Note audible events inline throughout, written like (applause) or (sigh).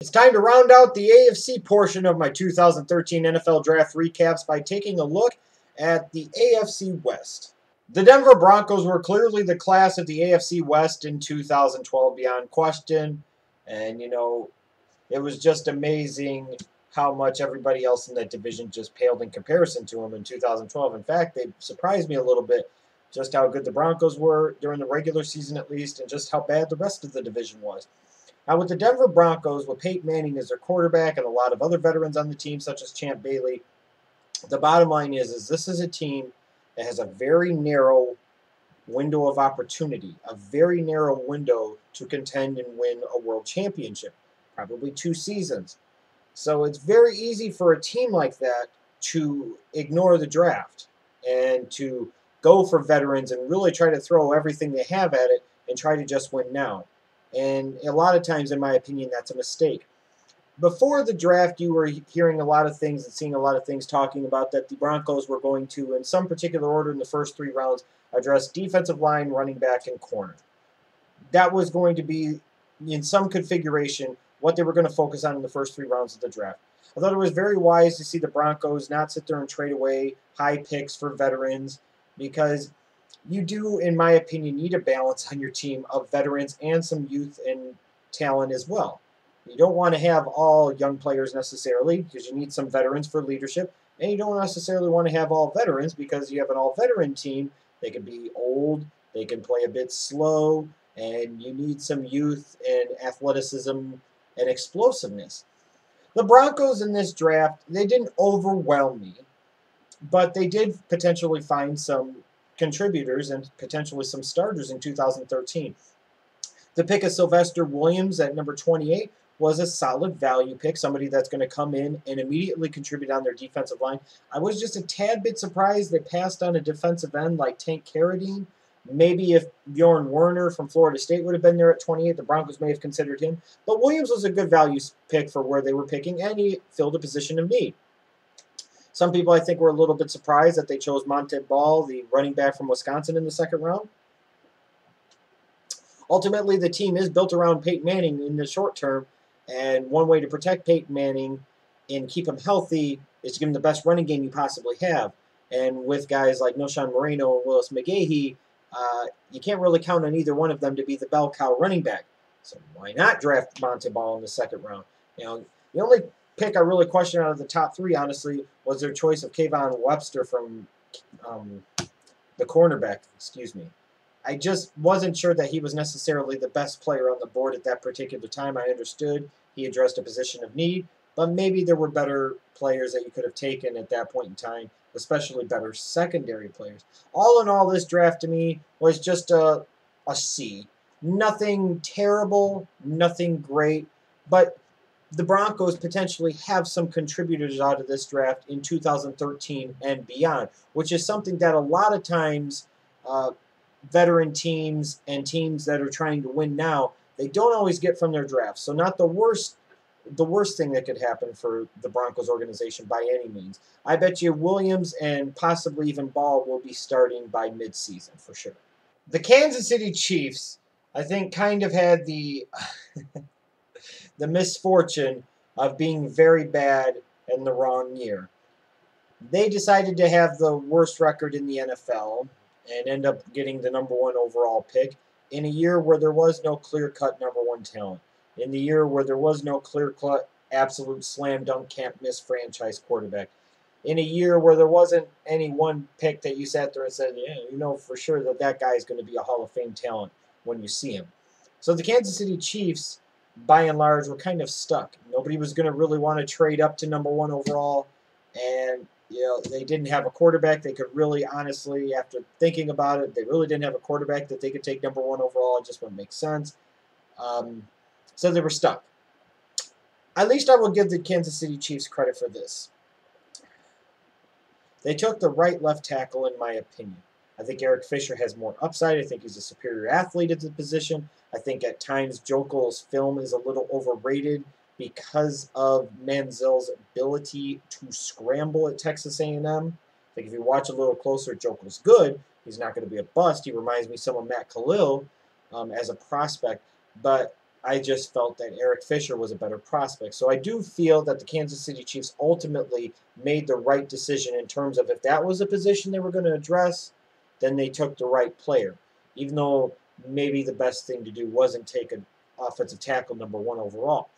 It's time to round out the AFC portion of my 2013 NFL Draft recaps by taking a look at the AFC West. The Denver Broncos were clearly the class of the AFC West in 2012 beyond question. And, you know, it was just amazing how much everybody else in that division just paled in comparison to them in 2012. In fact, they surprised me a little bit just how good the Broncos were during the regular season at least and just how bad the rest of the division was. Now, with the Denver Broncos, with Peyton Manning as their quarterback and a lot of other veterans on the team, such as Champ Bailey, the bottom line is, is this is a team that has a very narrow window of opportunity, a very narrow window to contend and win a world championship, probably two seasons. So it's very easy for a team like that to ignore the draft and to go for veterans and really try to throw everything they have at it and try to just win now. And a lot of times, in my opinion, that's a mistake. Before the draft, you were hearing a lot of things and seeing a lot of things talking about that the Broncos were going to, in some particular order in the first three rounds, address defensive line, running back, and corner. That was going to be, in some configuration, what they were going to focus on in the first three rounds of the draft. I thought it was very wise to see the Broncos not sit there and trade away high picks for veterans because you do, in my opinion, need a balance on your team of veterans and some youth and talent as well. You don't want to have all young players necessarily because you need some veterans for leadership, and you don't necessarily want to have all veterans because you have an all-veteran team. They can be old, they can play a bit slow, and you need some youth and athleticism and explosiveness. The Broncos in this draft, they didn't overwhelm me, but they did potentially find some contributors and potentially some starters in 2013. The pick of Sylvester Williams at number 28 was a solid value pick, somebody that's going to come in and immediately contribute on their defensive line. I was just a tad bit surprised they passed on a defensive end like Tank Carradine. Maybe if Bjorn Werner from Florida State would have been there at 28, the Broncos may have considered him. But Williams was a good value pick for where they were picking, and he filled a position of need. Some people, I think, were a little bit surprised that they chose Montee Ball, the running back from Wisconsin, in the second round. Ultimately, the team is built around Peyton Manning in the short term, and one way to protect Peyton Manning and keep him healthy is to give him the best running game you possibly have. And with guys like Knowshon Moreno and Willis McGahee, uh, you can't really count on either one of them to be the bell cow running back. So why not draft Montee Ball in the second round? You know, the only pick I really question out of the top three, honestly, was their choice of Kayvon Webster from um, the cornerback, excuse me. I just wasn't sure that he was necessarily the best player on the board at that particular time. I understood he addressed a position of need, but maybe there were better players that you could have taken at that point in time, especially better secondary players. All in all, this draft to me was just a, a C. Nothing terrible, nothing great, but the Broncos potentially have some contributors out of this draft in 2013 and beyond, which is something that a lot of times uh, veteran teams and teams that are trying to win now, they don't always get from their drafts. So not the worst the worst thing that could happen for the Broncos organization by any means. I bet you Williams and possibly even Ball will be starting by midseason for sure. The Kansas City Chiefs, I think, kind of had the (laughs) the misfortune of being very bad in the wrong year. They decided to have the worst record in the NFL and end up getting the number one overall pick in a year where there was no clear-cut number one talent. In the year where there was no clear-cut, absolute slam dunk can't miss franchise quarterback. In a year where there wasn't any one pick that you sat there and said, yeah, you know for sure that that guy is going to be a Hall of Fame talent when you see him. So the Kansas City Chiefs by and large, we were kind of stuck. Nobody was going to really want to trade up to number one overall, and you know they didn't have a quarterback. They could really, honestly, after thinking about it, they really didn't have a quarterback that they could take number one overall. It just wouldn't make sense. Um, so they were stuck. At least I will give the Kansas City Chiefs credit for this. They took the right left tackle, in my opinion. I think Eric Fisher has more upside. I think he's a superior athlete at the position. I think at times Joeckel's film is a little overrated because of Manziel's ability to scramble at Texas A&M. I think if you watch a little closer, Joeckel's good. He's not going to be a bust. He reminds me some of Matt Kalil um, as a prospect. But I just felt that Eric Fisher was a better prospect. So I do feel that the Kansas City Chiefs ultimately made the right decision in terms of if that was a position they were going to address, then they took the right player. Even though maybe the best thing to do wasn't take an offensive tackle number one overall.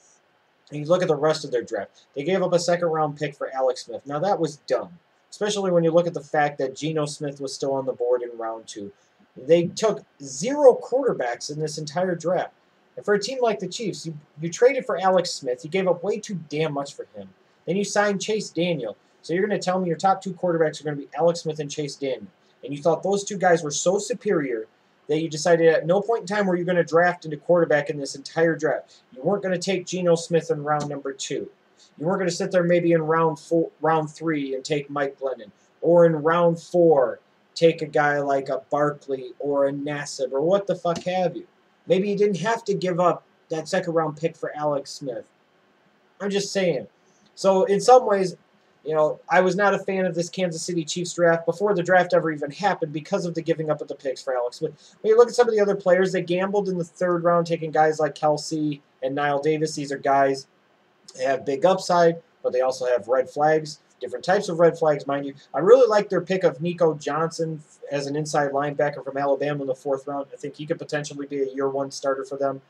And you look at the rest of their draft. They gave up a second round pick for Alex Smith. Now that was dumb, especially when you look at the fact that Geno Smith was still on the board in round two. They took zero quarterbacks in this entire draft. And for a team like the Chiefs, you, you traded for Alex Smith. You gave up way too damn much for him. Then you signed Chase Daniel. So you're going to tell me your top two quarterbacks are going to be Alex Smith and Chase Daniel. And you thought those two guys were so superior that you decided at no point in time were you going to draft into quarterback in this entire draft. You weren't going to take Geno Smith in round number two. You weren't going to sit there maybe in round four, round three and take Mike Glennon, or in round four take a guy like a Barkley or a Nassib or what the fuck have you. Maybe you didn't have to give up that second round pick for Alex Smith. I'm just saying. So in some ways, you know, I was not a fan of this Kansas City Chiefs draft before the draft ever even happened because of the giving up of the picks for Alex But When you look at some of the other players, they gambled in the third round, taking guys like Kelce and Knile Davis. These are guys that have big upside, but they also have red flags, different types of red flags, mind you. I really like their pick of Nico Johnson as an inside linebacker from Alabama in the fourth round. I think he could potentially be a year one starter for them.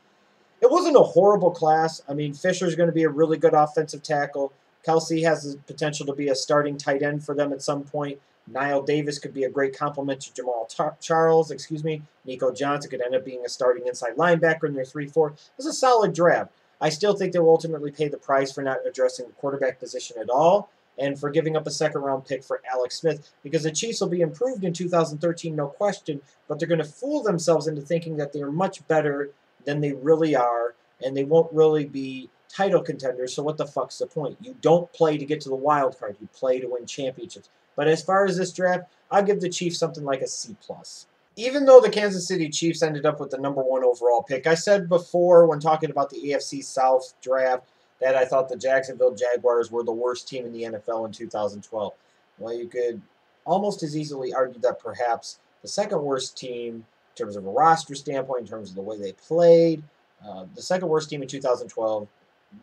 It wasn't a horrible class. I mean, Fisher's going to be a really good offensive tackle. Kelce has the potential to be a starting tight end for them at some point. Knile Davis could be a great complement to Jamaal Tar Charles, excuse me. Nico Johnson could end up being a starting inside linebacker in their 3-4. It's a solid draft. I still think they will ultimately pay the price for not addressing the quarterback position at all and for giving up a second round pick for Alex Smith because the Chiefs will be improved in 2013, no question, but they're going to fool themselves into thinking that they're much better than they really are and they won't really be title contenders, so what the fuck's the point? You don't play to get to the wild card. You play to win championships. But as far as this draft, I'll give the Chiefs something like a C+. plus. Even though the Kansas City Chiefs ended up with the number one overall pick, I said before when talking about the AFC South draft that I thought the Jacksonville Jaguars were the worst team in the NFL in 2012. Well, you could almost as easily argue that perhaps the second worst team in terms of a roster standpoint, in terms of the way they played, uh, the second worst team in 2012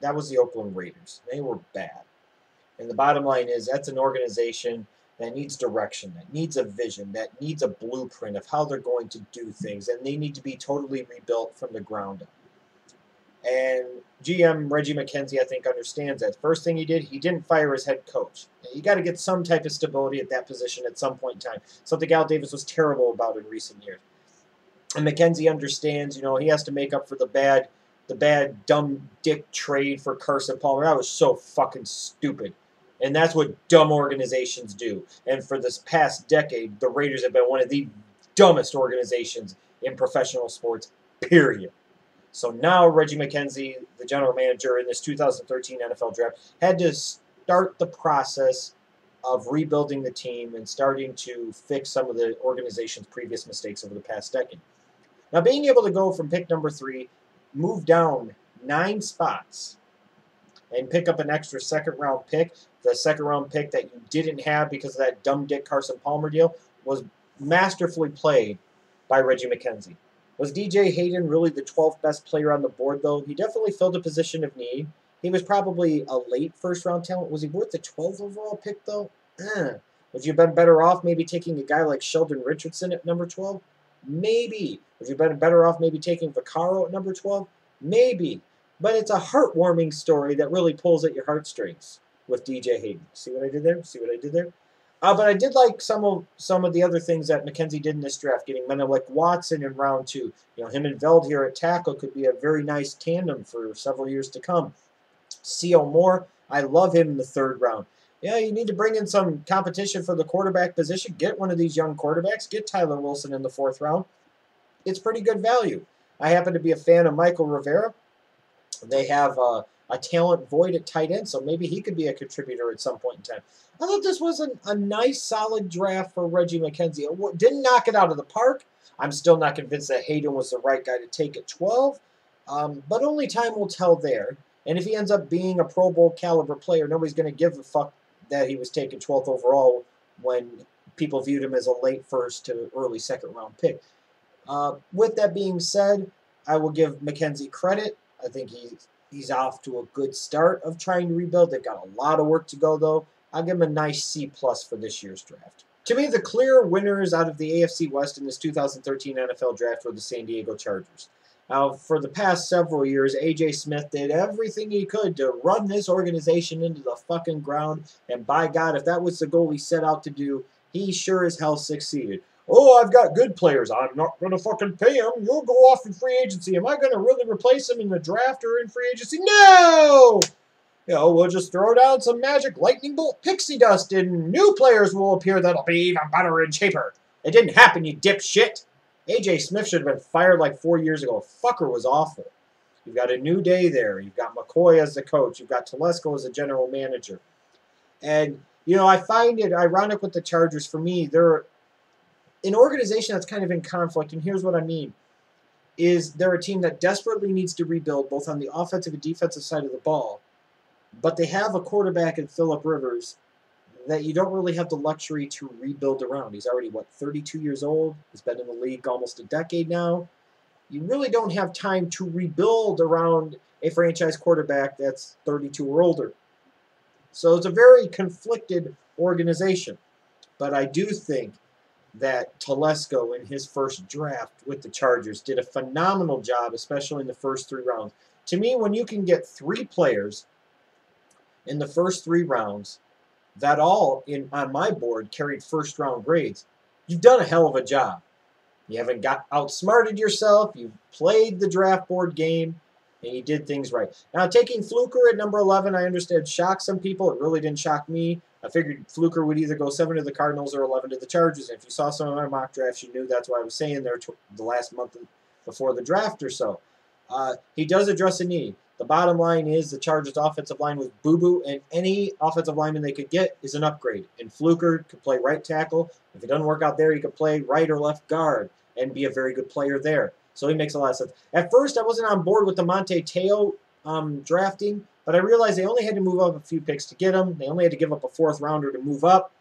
that was the Oakland Raiders. They were bad. And the bottom line is that's an organization that needs direction, that needs a vision, that needs a blueprint of how they're going to do things, and they need to be totally rebuilt from the ground up. And GM Reggie McKenzie, I think, understands that. First thing he did, he didn't fire his head coach. You got to get some type of stability at that position at some point in time. Something Al Davis was terrible about in recent years. And McKenzie understands, you know, he has to make up for the bad the bad dumb dick trade for Carson Palmer. That was so fucking stupid. And that's what dumb organizations do. And for this past decade, the Raiders have been one of the dumbest organizations in professional sports, period. So now Reggie McKenzie, the general manager in this 2013 NFL draft, had to start the process of rebuilding the team and starting to fix some of the organization's previous mistakes over the past decade. Now, being able to go from pick number three move down nine spots and pick up an extra second round pick, the second round pick that you didn't have because of that dumb Dick Carson Palmer deal, was masterfully played by Reggie McKenzie. Was DJ Hayden really the 12th best player on the board, though? He definitely filled a position of need. He was probably a late first round talent. Was he worth the 12th overall pick, though? Eh. Would you have been better off maybe taking a guy like Sheldon Richardson at number 12? Maybe. Would you have been better off maybe taking Vaccaro at number 12? Maybe. But it's a heartwarming story that really pulls at your heartstrings with DJ Hayden. See what I did there? See what I did there? Uh, but I did like some of some of the other things that McKenzie did in this draft, getting Menelik Watson in round two. You know, him and Veldheer at tackle could be a very nice tandem for several years to come. Sio Moore, I love him in the third round. Yeah, you need to bring in some competition for the quarterback position. Get one of these young quarterbacks. Get Tyler Wilson in the fourth round. It's pretty good value. I happen to be a fan of Mychal Rivera. They have uh, a talent void at tight end, so maybe he could be a contributor at some point in time. I thought this was an, a nice, solid draft for Reggie McKenzie. It didn't knock it out of the park. I'm still not convinced that Hayden was the right guy to take at 12, um, but only time will tell there. And if he ends up being a Pro Bowl caliber player, nobody's going to give a fuck that he was taken 12th overall when people viewed him as a late first to early second round pick. Uh, with that being said, I will give McKenzie credit. I think he's he's off to a good start of trying to rebuild. They've got a lot of work to go though. I'll give him a nice C plus for this year's draft. To me, the clear winners out of the AFC West in this 2013 NFL draft were the San Diego Chargers. Now, for the past several years, A.J. Smith did everything he could to run this organization into the fucking ground, and by God, if that was the goal he set out to do, he sure as hell succeeded. Oh, I've got good players. I'm not going to fucking pay them. You'll go off in free agency. Am I going to really replace them in the draft or in free agency? No! You know, we'll just throw down some magic lightning bolt pixie dust and new players will appear that'll be even better and cheaper. It didn't happen, you dipshit. AJ Smith should have been fired like four years ago. Fucker was awful. You've got a new day there. You've got McCoy as the coach. You've got Telesco as the general manager. And, you know, I find it ironic with the Chargers. For me, they're an organization that's kind of in conflict, and here's what I mean. Is they're a team that desperately needs to rebuild both on the offensive and defensive side of the ball but they have a quarterback in Philip Rivers that you don't really have the luxury to rebuild around. He's already, what, 32 years old? He's been in the league almost a decade now. You really don't have time to rebuild around a franchise quarterback that's 32 or older. So it's a very conflicted organization. But I do think that Telesco in his first draft with the Chargers did a phenomenal job, especially in the first three rounds. To me, when you can get three players – in the first three rounds that all in on my board carried first round grades, you've done a hell of a job. You haven't got outsmarted yourself. You've played the draft board game, and you did things right. Now, taking Fluker at number 11, I understand shocked some people. It really didn't shock me. I figured Fluker would either go 7 to the Cardinals or 11 to the Chargers. And if you saw some of my mock drafts, you knew that's what I was saying there the last month before the draft or so. Uh, he does address a need. The bottom line is the Chargers' offensive line was boo-boo, and any offensive lineman they could get is an upgrade. And Fluker could play right tackle. If it doesn't work out there, he could play right or left guard and be a very good player there. So he makes a lot of sense. At first, I wasn't on board with the Manti Te'o um, drafting, but I realized they only had to move up a few picks to get him. They only had to give up a fourth rounder to move up.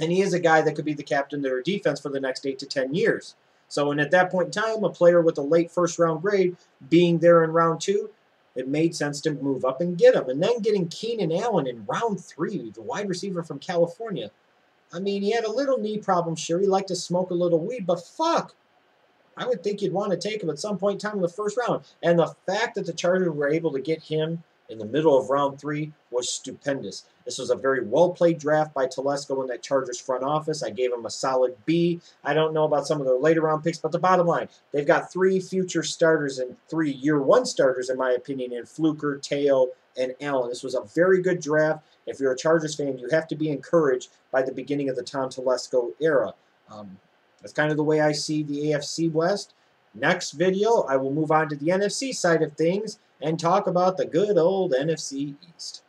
And he is a guy that could be the captain of their defense for the next 8 to 10 years. So, and at that point in time, a player with a late first round grade being there in round two, it made sense to move up and get him. And then getting Keenan Allen in round three, the wide receiver from California. I mean, he had a little knee problem, sure. He liked to smoke a little weed, but fuck. I would think you'd want to take him at some point in time in the first round. And the fact that the Chargers were able to get him in the middle of round three was stupendous. This was a very well played draft by Telesco in that Chargers front office. I gave him a solid B. I don't know about some of their later round picks, but the bottom line, they've got three future starters and three year one starters, in my opinion, in Fluker, Te'o, and Allen. This was a very good draft. If you're a Chargers fan, you have to be encouraged by the beginning of the Tom Telesco era. Um, that's kind of the way I see the AFC West. Next video, I will move on to the NFC side of things and talk about the good old NFC East.